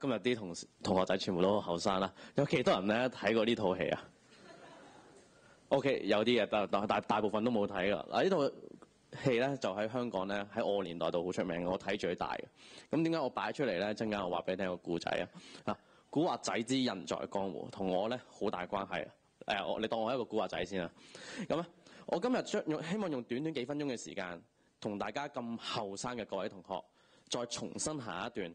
今日啲同同學仔全部都好後生啦，有幾多人咧睇過呢套戲啊？OK，有啲嘅，但但大大部分都冇睇噶。嗱，呢套戲咧就喺香港咧喺我年代度好出名，我睇最大嘅。咁點解我擺出嚟咧？陣間我話俾你聽個故仔啊！啊，古惑仔之人在江湖，同我咧好大關係啊！誒，我你當我係一個古惑仔先啊！咁咧，我今日將用希望用短短幾分鐘嘅時間，同大家咁後生嘅各位同學，再重新下一段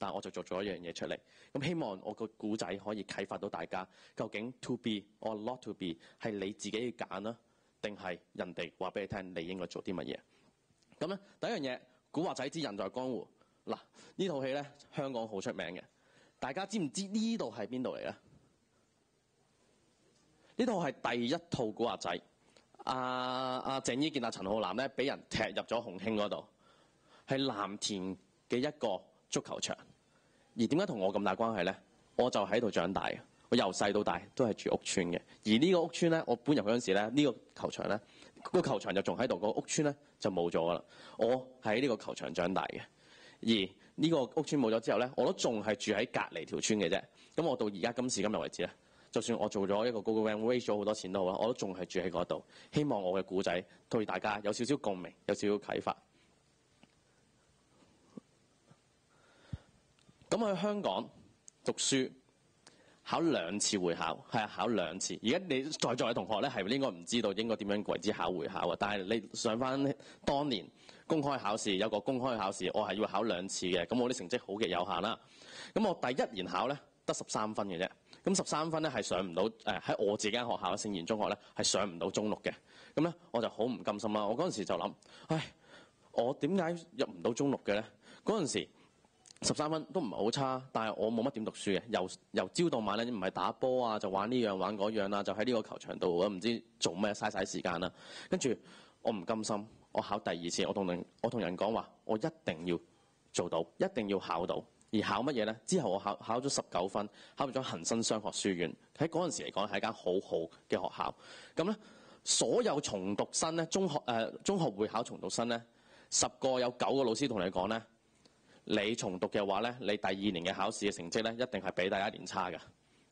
但我就做咗一樣嘢出嚟，咁希望我個古仔可以啟發到大家，究竟 to be or not to be 係你自己去揀啦，定係人哋話俾你聽你應該做啲乜嘢？咁咧第一樣嘢，古惑仔之人在江湖嗱，呢套戲咧香港好出名嘅，大家知唔知呢度係邊度嚟咧？呢套係第一套古惑仔，阿、阿、啊、鄭伊健、阿陳浩南咧俾人踢入咗紅興嗰度，係藍田嘅一個足球場。而點解同我咁大關係咧？我就喺度長大嘅，我由細到大都係住屋村嘅。而呢個屋村咧，我搬入去嗰陣時咧，呢個球場咧，個球場就仲喺度，個屋村咧就冇咗噶啦。我喺呢個球場長大嘅，而呢個屋村冇咗之後咧，我都仲係住喺隔離條村嘅啫。咁我到而家今時今日為止咧，就算我做咗一個 GoGoVan raise 咗好多錢都好啦，我都仲係住喺嗰度。希望我嘅故仔對大家有少少共鳴，有少少啟發。咁去香港讀書，考兩次會考，係啊，考兩次。而家你在座嘅同學咧，係應該唔知道應該點樣為之考會考啊？但係你上翻當年公開考試，有個公開考試，我係要考兩次嘅。咁我啲成績好嘅有限啦。咁我第一年考咧得十三分嘅啫。咁十三分咧係上唔到誒喺我自己間學校聖賢中學咧係上唔到中六嘅。咁咧我就好唔甘心啦。我嗰陣時就諗，唉，我點解入唔到中六嘅咧？嗰陣時。十三分都唔係好差，但係我冇乜點讀書嘅。由由朝到晚咧，唔係打波啊，就玩呢樣玩嗰樣啦，就喺呢個球場度，我唔知做咩嘥晒時間啦。跟住我唔甘心，我考第二次，我同人我同人講話，我一定要做到，一定要考到。而考乜嘢咧？之後我考考咗十九分，考入咗恒生商學書院。喺嗰陣時嚟講係一間好好嘅學校。咁咧，所有重讀生咧，中學誒、中學會考重讀生咧，十個有九個老師同你講咧。你重讀嘅話咧，你第二年嘅考試嘅成績咧，一定係比第一年差嘅，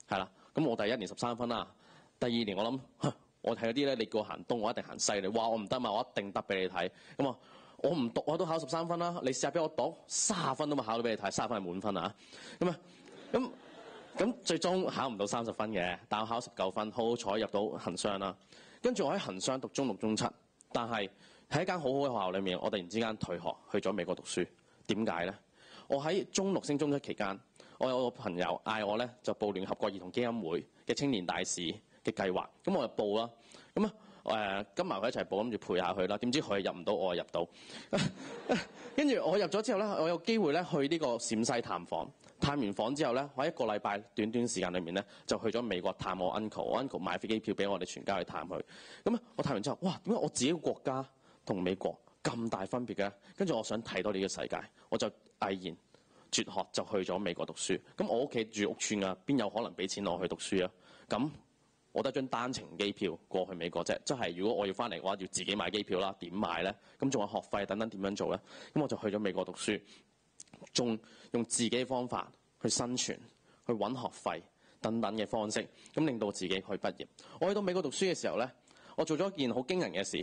係啦。咁我第一年十三分啦，第二年我諗，我睇嗰啲咧，你叫我行東，我一定行西。你話我唔得嘛，我一定得俾你睇。咁啊，我唔讀我都考十三分啦。你試下俾我讀卅分都冇考到俾你睇，卅分係滿分啊。咁啊，咁咁最終考唔到三十分嘅，但我考十九分，好好彩入到恒商啦。跟住我喺恒商讀中六中七，但係喺一間好好嘅學校裏面，我突然之間退學去咗美國讀書。點解咧？我喺中六升中七期間，我有個朋友嗌我咧就報聯合國兒童基金會嘅青年大使嘅計劃，咁我就報啦。咁啊誒跟埋佢一齊報，諗住陪下佢啦。點知佢入唔到，我入到。跟住我入咗之後咧，我有機會咧去呢個陝西探訪。探完訪之後咧，我一個禮拜短短時間裏面咧就去咗美國探我 uncle。我 uncle 買飛機票俾我哋全家去探佢。咁啊，我探完之後，哇！點解我自己個國家同美國咁大分別嘅，跟住我想睇多呢個世界，我就毅然絕學就去咗美國讀書。咁我屋企住屋村啊，邊有可能俾錢我去讀書啊？咁我得張單程機票過去美國啫。即係如果我要翻嚟嘅話，要自己買機票啦，點買咧？咁仲有學費等等點樣做咧？咁我就去咗美國讀書，仲用自己方法去生存，去揾學費等等嘅方式，咁令到自己去畢業。我去到美國讀書嘅時候咧，我做咗一件好驚人嘅事。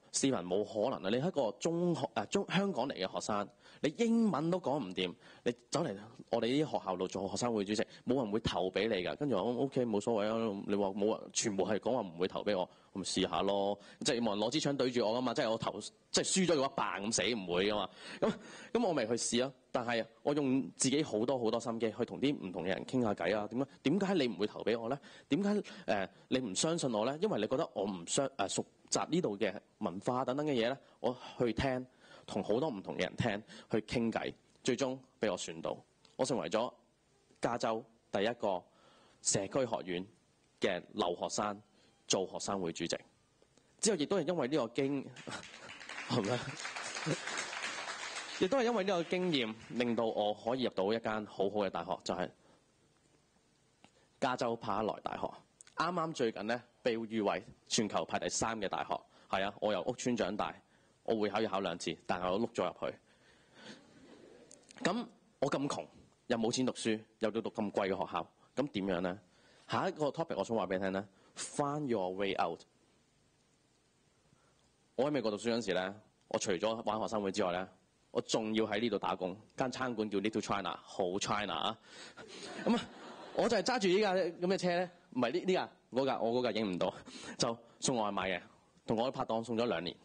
市民冇可能啊！你係一個中學啊中香港嚟嘅學生，你英文都講唔掂，你走嚟我哋呢啲學校度做學生會主席，冇人會投俾你㗎。跟住我 OK 冇所謂啊！你話冇人？全部係講話唔會投俾我，我咪試下咯。即係冇人攞支槍對住我㗎嘛！即係我投即係輸咗嘅話，扮咁死唔會㗎嘛。咁咁我咪去試啊！但係我用自己好多好多心機去同啲唔同嘅人傾下偈啊，點解點解你唔會投俾我咧？點解誒你唔相信我咧？因為你覺得我唔相誒熟集呢度嘅文化等等嘅嘢咧，我去聽，同好多唔同嘅人聽，去傾偈，最終俾我選到，我成為咗加州第一個社區學院嘅留學生做學生會主席。之後亦都係因為呢個經係咪？亦都係因為呢個經驗，令到我可以入到一間好好嘅大學，就係加州帕萊大學。啱啱最近咧，被譽為全球排第三嘅大學。係啊，我由屋村長大，我會考要考兩次，但係我碌咗入去。咁我咁窮，又冇錢讀書，又要讀咁貴嘅學校，咁點樣咧？下一個 topic 我想話俾你聽咧，Find your way out。我喺美國讀書嗰陣時咧，我除咗玩學生會之外咧，我仲要喺呢度打工，間餐館叫 Little China，好 China 啊！咁啊，我就係揸住呢架咁嘅車咧，唔係呢呢架，嗰架我嗰架影唔到，就送外賣嘅，同我啲拍檔送咗兩年，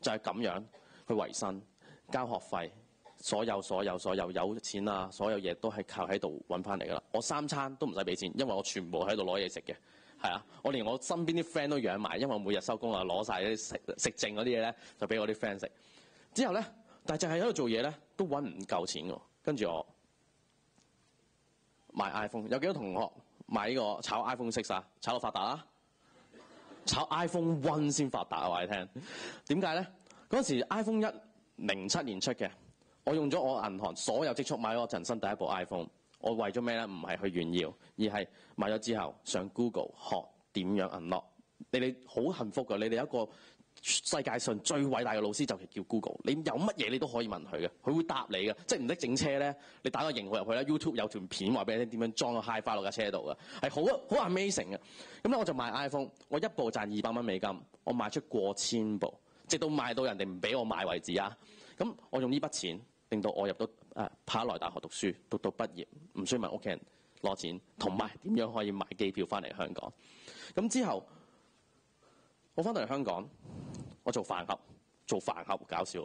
就係咁樣去維生、交學費，所有所有所有有錢啊，所有嘢都係靠喺度揾翻嚟噶啦。我三餐都唔使俾錢，因為我全部喺度攞嘢食嘅。係啊，我連我身邊啲 friend 都養埋，因為我每日收工啊，攞晒啲食食剩嗰啲嘢咧，就俾我啲 friend 食。之後咧，但係淨係喺度做嘢咧，都揾唔夠錢喎。跟住我買 iPhone，有幾多同學買呢個炒 iPhone Six 啊？炒到發達啦！炒 iPhone One 先發達啊！話你聽，點解咧？嗰時 iPhone 一零七年出嘅，我用咗我銀行所有積蓄買咗我人生第一部 iPhone。我為咗咩咧？唔係去炫耀，而係買咗之後上 Google 學點樣 unlock。你哋好幸福㗎，你哋一個世界上最偉大嘅老師就係叫 Google。你有乜嘢你都可以問佢嘅，佢會答你嘅。即係唔識整車咧，你打個型號入去咧，YouTube 有條片話俾你聽點樣裝個 HiFi 落架車度嘅，係好啊好 amazing 嘅。咁咧我就賣 iPhone，我一部賺二百蚊美金，我賣出過千部，直到賣到人哋唔俾我賣為止啊！咁我用呢筆錢令到我入到。誒，帕萊大學讀書，讀到畢業，唔需要問屋企人攞錢，同埋點樣可以買機票翻嚟香港？咁之後，我翻到嚟香港，我做飯盒，做飯盒搞笑。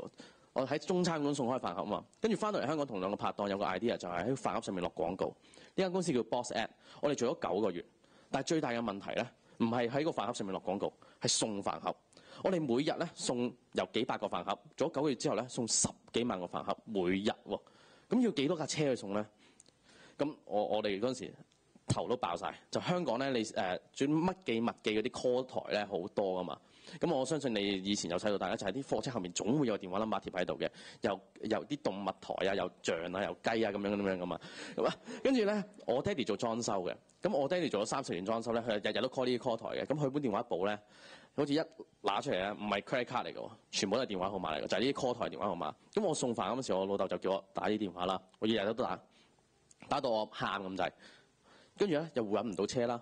我喺中餐館送開飯盒啊嘛，跟住翻到嚟香港，同兩個拍檔有個 idea 就係喺飯盒上面落廣告。呢間公司叫 Boss Ad，我哋做咗九個月，但係最大嘅問題咧，唔係喺個飯盒上面落廣告，係送飯盒。我哋每日咧送由幾百個飯盒，做咗九個月之後咧送十幾萬個飯盒，每日喎。咁要幾多架車去送咧？咁我我哋嗰陣時頭都爆晒。就香港咧，你誒轉乜記物記嗰啲 call 台咧好多噶嘛。咁我相信你以前有睇到，大家就係啲貨車後面總會有電話 number 貼喺度嘅，又有啲動物台啊，有象啊，有雞啊咁樣咁樣噶嘛。咁啊，跟住咧，我爹哋做裝修嘅，咁我爹哋做咗三十年裝修咧，佢日日都 call 呢啲 call 台嘅。咁佢本電話簿咧，好似一拿出嚟咧，唔係 credit card 嚟嘅，全部都係電話號碼嚟嘅，就係呢啲 call 台電話號碼。咁我送飯嗰陣時，我老豆就叫我打啲電話啦。我日日都打，打到我喊咁滯。跟住咧又揾唔到車啦，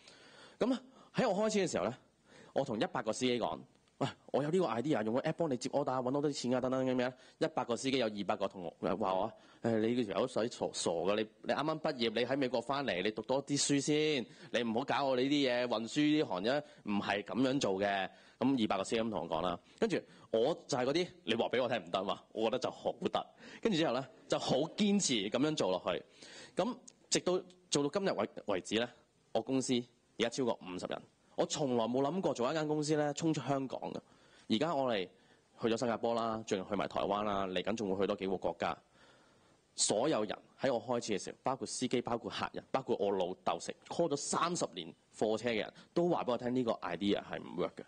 咁喺我開始嘅時候咧，我同一百個司機講。喂，我有呢個 idea，用個 app 幫你接 order，揾到啲錢啊，等等咁樣。一百個司機有二百個同學話我，誒你條友使傻傻㗎，你你啱啱畢業，你喺美國翻嚟，你讀多啲書先，你唔好搞我呢啲嘢，運輸呢行業唔係咁樣做嘅。咁二百個司機咁同我講啦，跟住我就係嗰啲，你話俾我聽唔得嘛，我覺得就好得。跟住之後咧，就好堅持咁樣做落去。咁直到做到今日為為止咧，我公司而家超過五十人。我從來冇諗過做一間公司咧，衝出香港嘅。而家我哋去咗新加坡啦，最近去埋台灣啦，嚟緊仲會去多幾個國家。所有人喺我開始嘅時候，包括司機、包括客人、包括我老豆食 call 咗三十年貨車嘅人都話俾我聽呢個 idea 係唔 work 嘅。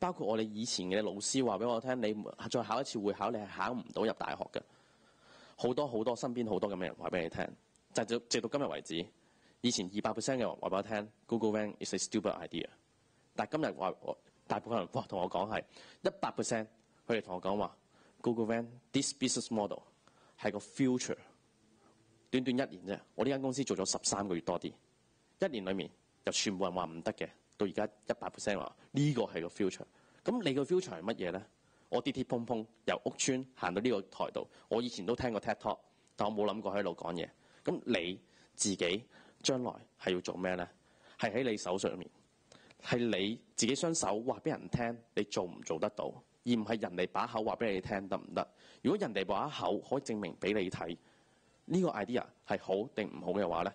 包括我哋以前嘅老師話俾我聽，你再考一次會考，你係考唔到入大學嘅。好多好多身邊好多咁嘅人話俾你聽，就直直到今日為止。以前二百 percent 嘅話俾我聽，Google Van is a stupid idea。但係今日話，大部分人話同我講係一百 percent，佢哋同我講話，Google Van this business model 係個 future 短短一年啫，我呢間公司做咗十三個月多啲，一年裡面就全部人話唔得嘅，到而家一百 percent 話呢個係個 future。咁你個 future 係乜嘢咧？我跌跌碰碰由屋村行到呢個台度，我以前都聽過 TED Talk，但我冇諗過喺度講嘢。咁你自己將來係要做咩咧？係喺你手上面，係你自己雙手話俾人聽，你做唔做得到，而唔係人哋把口話俾你聽得唔得？如果人哋把口可以證明俾你睇，呢個 idea 係好定唔好嘅話咧，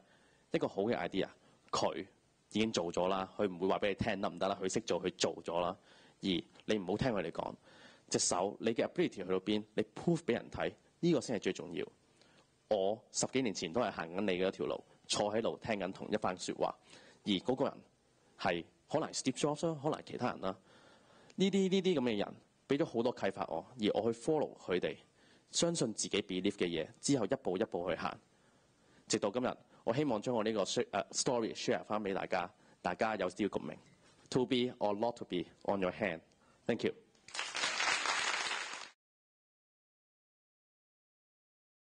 一個好嘅 idea，佢已經做咗啦，佢唔會話俾你聽得唔得啦，佢識做，佢做咗啦。而你唔好聽佢哋講，隻手你嘅 ability 去到邊，你 prove 俾人睇，呢個先係最重要。我十幾年前都係行緊你嘅一條路，坐喺度聽緊同一番説話，而嗰個人係可能 Steve Jobs，啦可能其他人啦。呢啲呢啲咁嘅人俾咗好多啟發我，而我去 follow 佢哋，相信自己 believe 嘅嘢，之後一步一步去行，直到今日，我希望將我呢個 story share 翻俾大家，大家有啲共鳴。To be or not to be on your hand. Thank you.